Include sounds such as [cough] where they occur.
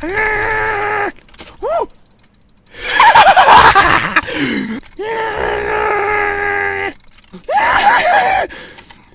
[laughs] [laughs] [laughs] Yeah.